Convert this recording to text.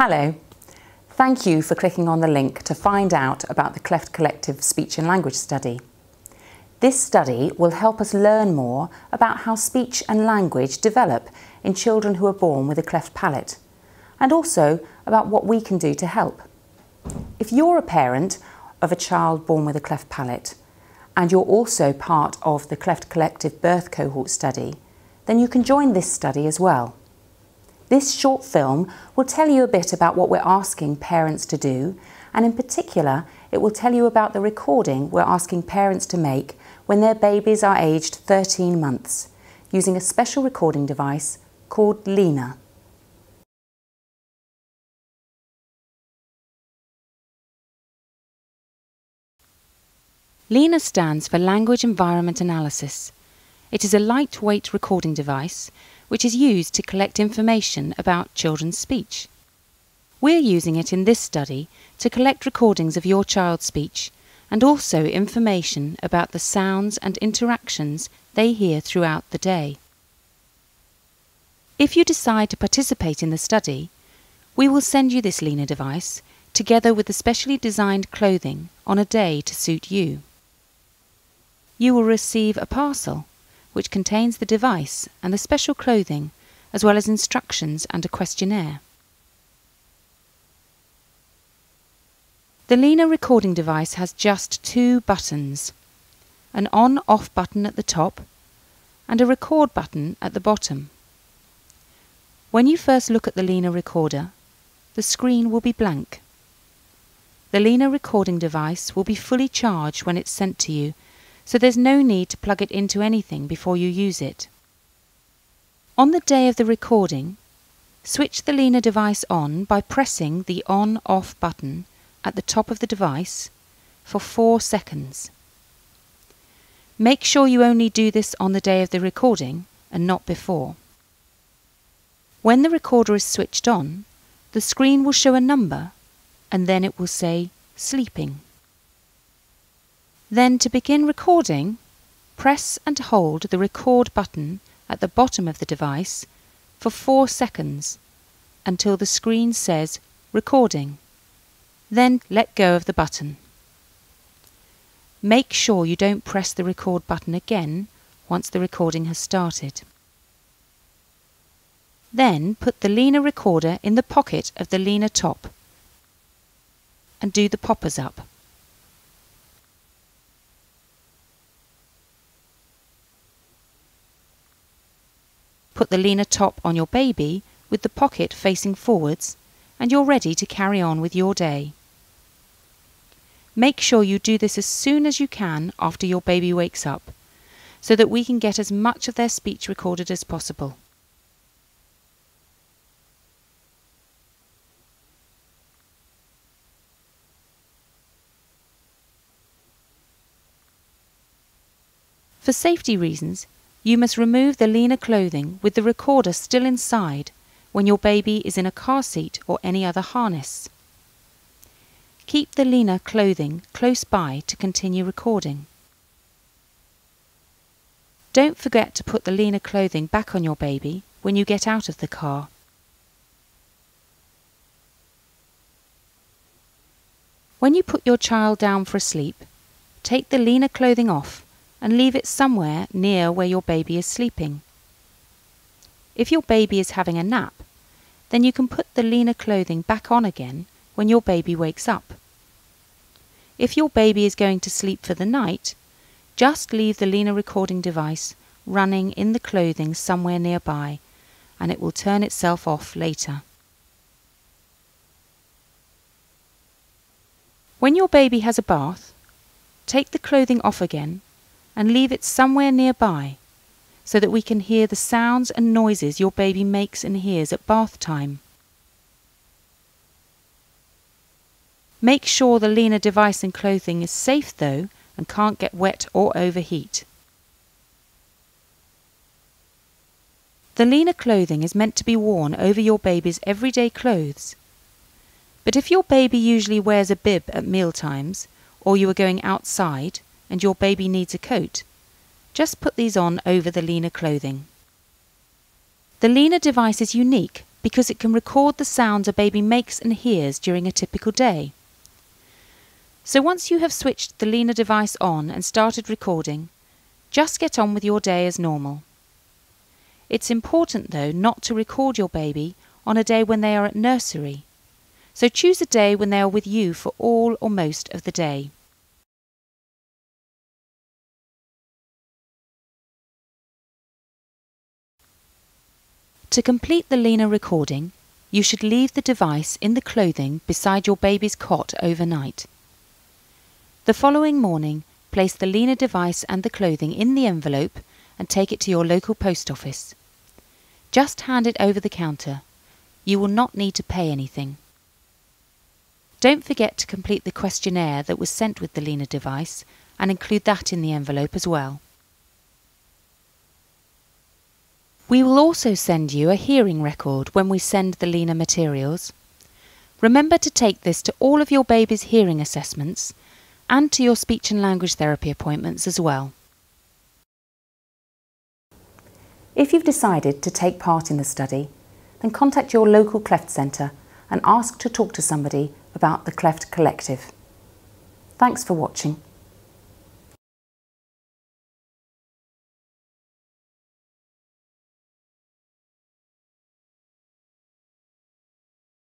Hello. Thank you for clicking on the link to find out about the Cleft Collective Speech and Language Study. This study will help us learn more about how speech and language develop in children who are born with a cleft palate, and also about what we can do to help. If you're a parent of a child born with a cleft palate, and you're also part of the Cleft Collective Birth Cohort study, then you can join this study as well. This short film will tell you a bit about what we're asking parents to do, and in particular, it will tell you about the recording we're asking parents to make when their babies are aged 13 months, using a special recording device called Lena. LENA stands for Language Environment Analysis. It is a lightweight recording device which is used to collect information about children's speech. We're using it in this study to collect recordings of your child's speech and also information about the sounds and interactions they hear throughout the day. If you decide to participate in the study, we will send you this Lena device together with the specially designed clothing on a day to suit you you will receive a parcel which contains the device and the special clothing, as well as instructions and a questionnaire. The Lena recording device has just two buttons an on off button at the top and a record button at the bottom. When you first look at the Lena recorder, the screen will be blank. The Lena recording device will be fully charged when it's sent to you so there's no need to plug it into anything before you use it. On the day of the recording, switch the Lena device on by pressing the on-off button at the top of the device for 4 seconds. Make sure you only do this on the day of the recording and not before. When the recorder is switched on, the screen will show a number and then it will say sleeping. Then to begin recording, press and hold the record button at the bottom of the device for 4 seconds until the screen says recording. Then let go of the button. Make sure you don't press the record button again once the recording has started. Then put the Lena recorder in the pocket of the Lena top and do the poppers up. Put the Lena top on your baby with the pocket facing forwards and you're ready to carry on with your day. Make sure you do this as soon as you can after your baby wakes up so that we can get as much of their speech recorded as possible. For safety reasons, you must remove the Lena clothing with the recorder still inside when your baby is in a car seat or any other harness. Keep the Lena clothing close by to continue recording. Don't forget to put the Lena clothing back on your baby when you get out of the car. When you put your child down for a sleep, take the Lena clothing off and leave it somewhere near where your baby is sleeping. If your baby is having a nap, then you can put the Lena clothing back on again when your baby wakes up. If your baby is going to sleep for the night, just leave the Lena recording device running in the clothing somewhere nearby and it will turn itself off later. When your baby has a bath, take the clothing off again and leave it somewhere nearby so that we can hear the sounds and noises your baby makes and hears at bath time. Make sure the Lena device and clothing is safe though and can't get wet or overheat. The Lena clothing is meant to be worn over your baby's everyday clothes. But if your baby usually wears a bib at meal times, or you are going outside, and your baby needs a coat, just put these on over the Lena clothing. The Lena device is unique because it can record the sounds a baby makes and hears during a typical day. So once you have switched the Lena device on and started recording, just get on with your day as normal. It's important though not to record your baby on a day when they are at nursery. So choose a day when they are with you for all or most of the day. To complete the Lena recording, you should leave the device in the clothing beside your baby's cot overnight. The following morning, place the Lena device and the clothing in the envelope and take it to your local post office. Just hand it over the counter. You will not need to pay anything. Don't forget to complete the questionnaire that was sent with the Lena device and include that in the envelope as well. We will also send you a hearing record when we send the Lena materials. Remember to take this to all of your baby's hearing assessments and to your speech and language therapy appointments as well. If you've decided to take part in the study, then contact your local Cleft Centre and ask to talk to somebody about the Cleft Collective. Thanks for watching.